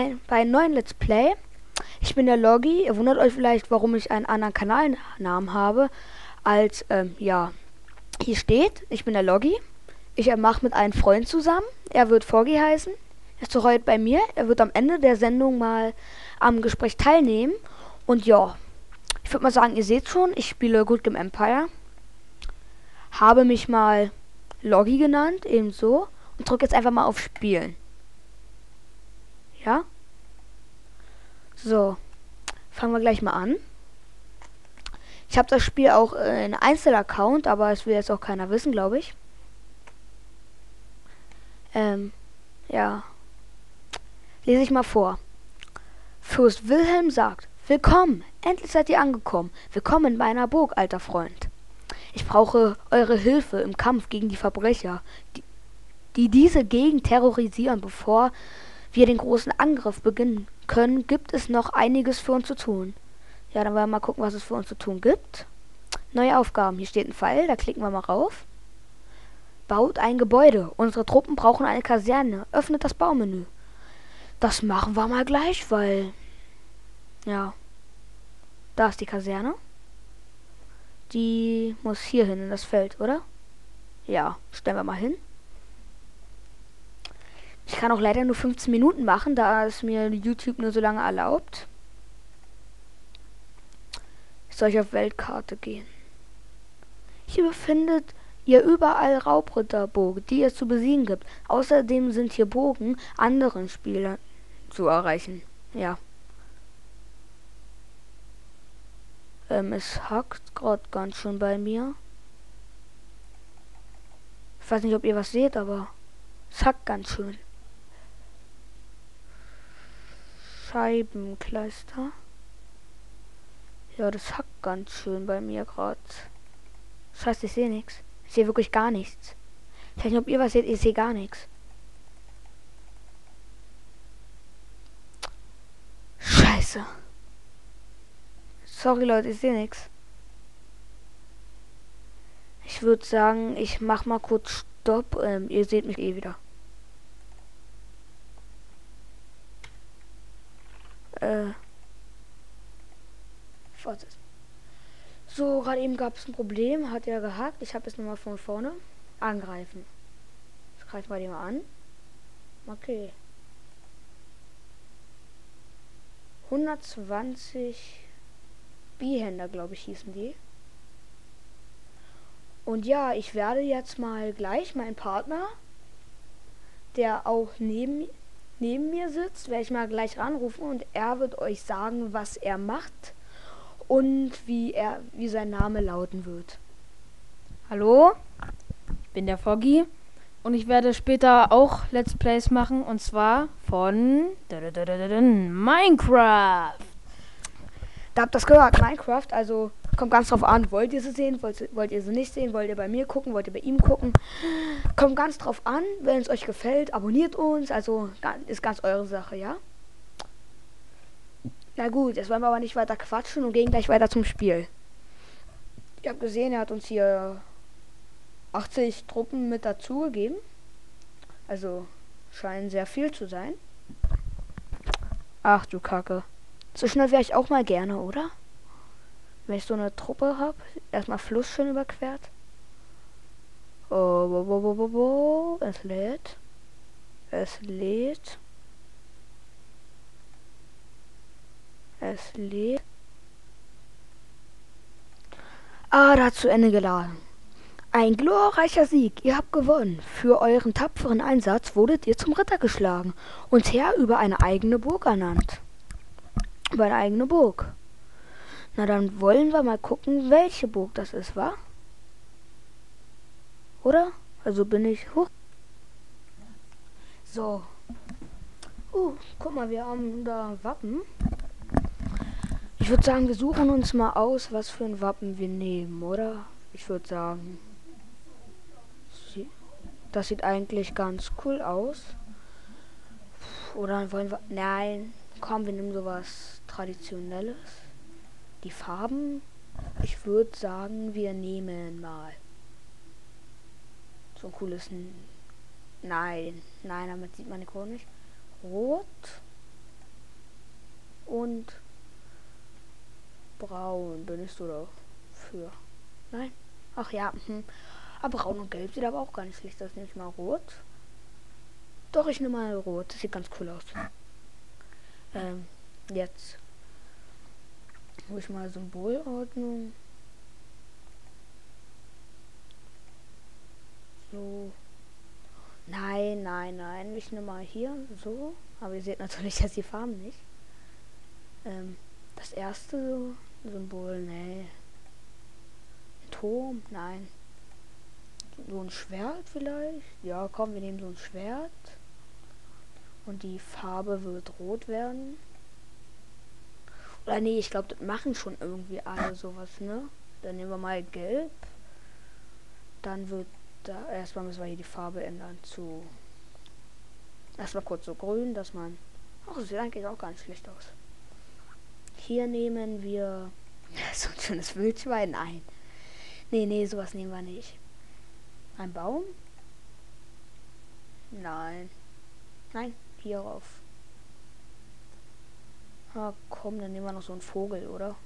ein, bei einem neuen Let's Play. Ich bin der Logi. Ihr wundert euch vielleicht, warum ich einen anderen Kanalnamen habe, als, ähm, ja, hier steht. Ich bin der Logi. Ich mache mit einem Freund zusammen. Er wird Forgi heißen. Er ist heute bei mir. Er wird am Ende der Sendung mal am Gespräch teilnehmen. Und ja, ich würde mal sagen, ihr seht schon, ich spiele Good Game Empire. Habe mich mal Logi genannt, ebenso. Und drücke jetzt einfach mal auf Spielen. Ja? So. Fangen wir gleich mal an. Ich habe das Spiel auch äh, in Einzelaccount, aber es will jetzt auch keiner wissen, glaube ich. Ähm, ja. Lese ich mal vor. Fürst Wilhelm sagt, Willkommen, endlich seid ihr angekommen. Willkommen in meiner Burg, alter Freund. Ich brauche eure Hilfe im Kampf gegen die Verbrecher, die, die diese Gegend terrorisieren, bevor wir den großen Angriff beginnen können, gibt es noch einiges für uns zu tun. Ja, dann wollen wir mal gucken, was es für uns zu tun gibt. Neue Aufgaben. Hier steht ein Pfeil, da klicken wir mal rauf. Baut ein Gebäude. Unsere Truppen brauchen eine Kaserne. Öffnet das Baumenü. Das machen wir mal gleich, weil... Ja. Da ist die Kaserne. Die muss hier hin in das Feld, oder? Ja, stellen wir mal hin. Ich kann auch leider nur 15 Minuten machen, da es mir YouTube nur so lange erlaubt. Soll ich auf Weltkarte gehen? Hier befindet ihr überall Raubritterbogen, die es zu besiegen gibt. Außerdem sind hier Bogen anderen Spielern zu erreichen. Ja. Ähm, es hackt gerade ganz schön bei mir. Ich weiß nicht, ob ihr was seht, aber es hackt ganz schön. Scheibenkleister. Ja, das hackt ganz schön bei mir gerade. Scheiße, ich sehe nichts. Ich sehe wirklich gar nichts. Ich weiß nicht, ob ihr was seht, ich sehe gar nichts. Scheiße. Sorry Leute, ich sehe nichts. Ich würde sagen, ich mach mal kurz Stopp. Ähm, ihr seht mich eh wieder. Äh. Fortsetzen. So, gerade eben gab es ein Problem, hat er gehakt. Ich habe es nochmal von vorne. Angreifen. Jetzt greifen wir den mal an. Okay. 120 Bihänder, glaube ich, hießen die. Und ja, ich werde jetzt mal gleich meinen Partner, der auch neben neben mir sitzt, werde ich mal gleich ranrufen und er wird euch sagen, was er macht und wie er wie sein Name lauten wird. Hallo? Ich bin der Foggy und ich werde später auch Let's Plays machen und zwar von Minecraft. Da habt ihr das gehört, Minecraft, also Kommt ganz drauf an, wollt ihr sie sehen, wollt, wollt ihr sie nicht sehen, wollt ihr bei mir gucken, wollt ihr bei ihm gucken. Kommt ganz drauf an, wenn es euch gefällt, abonniert uns, also ist ganz eure Sache, ja? Na gut, jetzt wollen wir aber nicht weiter quatschen und gehen gleich weiter zum Spiel. Ihr habt gesehen, er hat uns hier 80 Truppen mit dazugegeben. Also scheinen sehr viel zu sein. Ach du Kacke. So schnell wäre ich auch mal gerne, oder? Wenn ich so eine Truppe habe, erstmal Fluss schön überquert. Oh, bo, bo, bo, bo, bo. Es lädt. Es lädt. Es lädt. Ah, da zu Ende geladen. Ein glorreicher Sieg. Ihr habt gewonnen. Für euren tapferen Einsatz wurdet ihr zum Ritter geschlagen und Herr über eine eigene Burg ernannt. Über eine eigene Burg. Na dann wollen wir mal gucken, welche Burg das ist, wa? Oder? Also bin ich hoch. So. Uh, guck mal, wir haben da Wappen. Ich würde sagen, wir suchen uns mal aus, was für ein Wappen wir nehmen, oder? Ich würde sagen, das sieht eigentlich ganz cool aus. Oder wollen wir... Nein, komm, wir nehmen sowas Traditionelles. Die Farben, ich würde sagen, wir nehmen mal so ein cooles. Nein, nein, damit sieht man die Krone nicht. Rot. und braun bin ich so dafür. Nein? Ach ja, hm. aber braun und gelb sieht aber auch gar nicht schlecht aus. Nehme ich mal rot. Doch, ich nehme mal rot. Das sieht ganz cool aus. Ähm, jetzt. Ich mal Symbolordnung. So. Nein, nein, nein. Ich nehme mal hier so. Aber ihr seht natürlich jetzt die Farben nicht. Ähm, das erste Symbol, nee. Ein Turm, nein. So ein Schwert vielleicht? Ja, komm, wir nehmen so ein Schwert. Und die Farbe wird rot werden. Oder nee, ich glaube, das machen schon irgendwie alle sowas, ne? Dann nehmen wir mal gelb. Dann wird da erstmal müssen wir hier die Farbe ändern zu erstmal kurz so grün, dass man Ach, oh, sieht eigentlich auch nicht schlecht aus. Hier nehmen wir so ein schönes Wildschwein. Nein. Nee, nee, sowas nehmen wir nicht. Ein Baum? Nein. Nein, hierauf. Ah, komm, dann nehmen wir noch so einen Vogel, oder?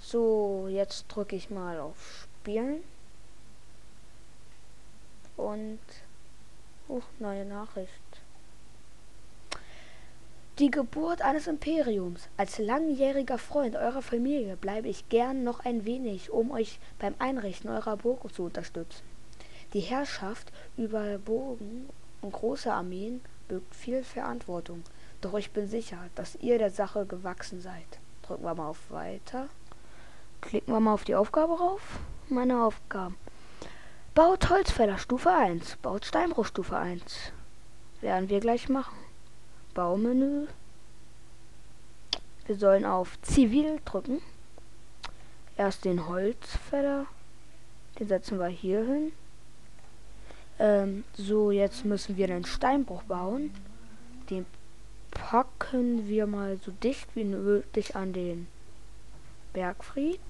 So, jetzt drücke ich mal auf Spielen. Und... Oh, neue Nachricht. Die Geburt eines Imperiums. Als langjähriger Freund eurer Familie bleibe ich gern noch ein wenig, um euch beim Einrichten eurer Burg zu unterstützen. Die Herrschaft über Burgen und große Armeen birgt viel Verantwortung. Doch ich bin sicher, dass ihr der Sache gewachsen seid. Drücken wir mal auf Weiter. Klicken wir mal auf die Aufgabe rauf. Meine Aufgaben. Baut Holzfäller Stufe 1. Baut Steinbruch Stufe 1. Werden wir gleich machen. Baumenü. Wir sollen auf Zivil drücken. Erst den Holzfäller. Den setzen wir hier hin. Ähm, so, jetzt müssen wir den Steinbruch bauen. Den packen wir mal so dicht wie nötig an den Bergfried.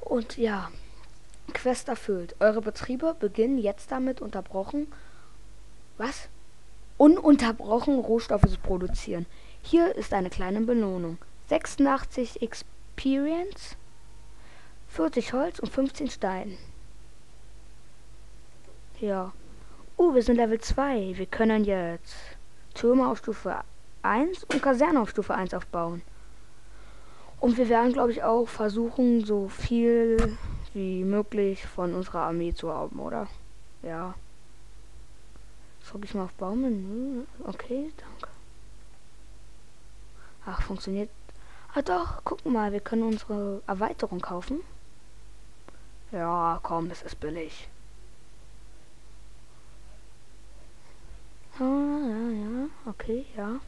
Und ja, Quest erfüllt. Eure Betriebe beginnen jetzt damit unterbrochen. Was? Ununterbrochen Rohstoffe zu produzieren. Hier ist eine kleine Belohnung. 86 Experience, 40 Holz und 15 Stein. Ja. Uh, wir sind Level 2. Wir können jetzt Türme auf Stufe 1 und Kaserne auf Stufe 1 aufbauen. Und wir werden, glaube ich, auch versuchen, so viel wie möglich von unserer Armee zu haben, oder? Ja. Drücke ich mal auf Baumenü. Okay, danke. Ach, funktioniert. Ah doch, guck mal, wir können unsere Erweiterung kaufen. Ja, komm, das ist billig. Ah, ja, ja, okay, ja.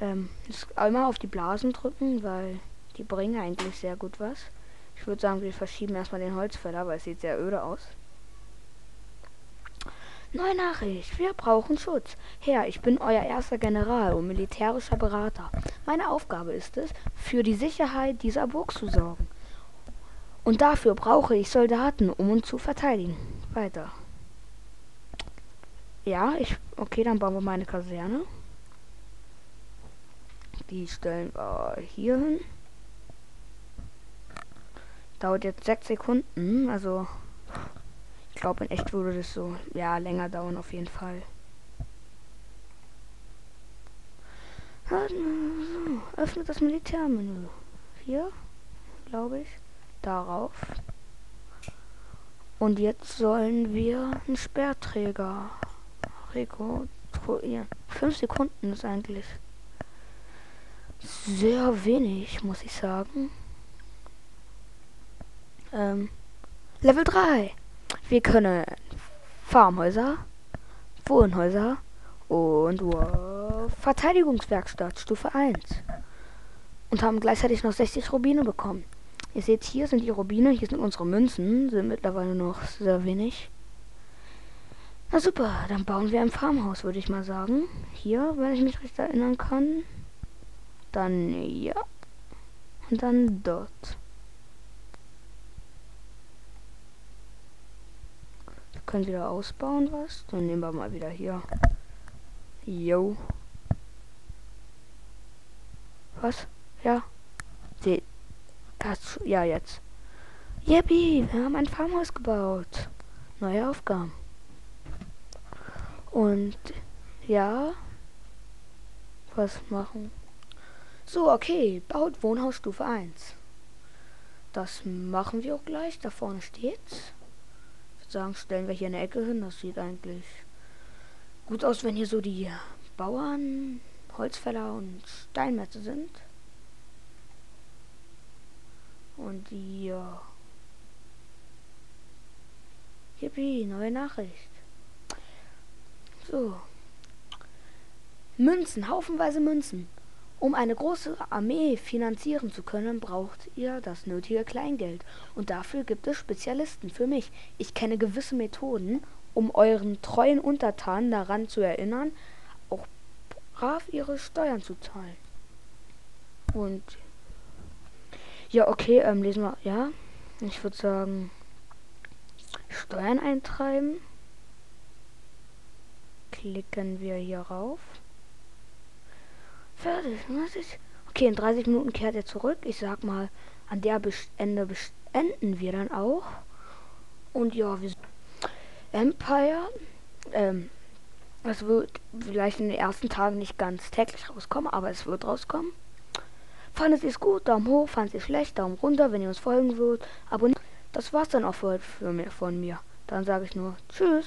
Ähm, einmal auf die Blasen drücken, weil die bringen eigentlich sehr gut was. Ich würde sagen, wir verschieben erstmal den Holzfäller, weil es sieht sehr öde aus. Neue Nachricht. Wir brauchen Schutz. Herr, ich bin euer erster General und militärischer Berater. Meine Aufgabe ist es, für die Sicherheit dieser Burg zu sorgen. Und dafür brauche ich Soldaten, um uns zu verteidigen. Weiter. Ja, ich. Okay, dann bauen wir meine Kaserne. Die stellen wir hier hin. Dauert jetzt sechs Sekunden, also ich glaube in echt würde das so ja länger dauern auf jeden Fall. Öffnet das Militärmenü. Hier, glaube ich. Darauf. Und jetzt sollen wir einen Sperrträger rekonstruieren. Fünf Sekunden ist eigentlich sehr wenig, muss ich sagen. Ähm, Level 3. Wir können Farmhäuser, Wohnhäuser und uh, Verteidigungswerkstatt Stufe 1. Und haben gleichzeitig noch 60 Rubine bekommen. Ihr seht, hier sind die Rubine, hier sind unsere Münzen, sind mittlerweile noch sehr wenig. Na super, dann bauen wir ein Farmhaus, würde ich mal sagen. Hier, wenn ich mich recht erinnern kann. Dann ja. Und dann dort. Wir können wieder ausbauen was. Dann nehmen wir mal wieder hier Jo. Was? Ja. Sie. Hast, ja, jetzt. Yippie, wir haben ein Farmhaus gebaut. Neue Aufgaben. Und ja. Was machen? So, okay. Baut Wohnhausstufe 1. Das machen wir auch gleich. Da vorne steht's. Ich würde sagen, stellen wir hier eine Ecke hin. Das sieht eigentlich gut aus, wenn hier so die Bauern, Holzfäller und Steinmetze sind. Und ja. Yippie, neue Nachricht. So. Münzen, haufenweise Münzen. Um eine große Armee finanzieren zu können, braucht ihr das nötige Kleingeld. Und dafür gibt es Spezialisten für mich. Ich kenne gewisse Methoden, um euren treuen Untertanen daran zu erinnern, auch brav ihre Steuern zu zahlen. Und ja, okay, ähm, lesen wir. Ja, ich würde sagen, Steuern eintreiben. Klicken wir hier rauf. Fertig. Was ist? Okay, in 30 Minuten kehrt er zurück. Ich sag mal, an der Best Ende beenden wir dann auch. Und ja, wir Empire. Ähm, es wird vielleicht in den ersten Tagen nicht ganz täglich rauskommen, aber es wird rauskommen. Fandet ihr es gut? Daumen hoch. Fandet ihr es schlecht? Daumen runter, wenn ihr uns folgen würdet. Abonniert. Das war's dann auch für, mir, von mir. Dann sage ich nur Tschüss.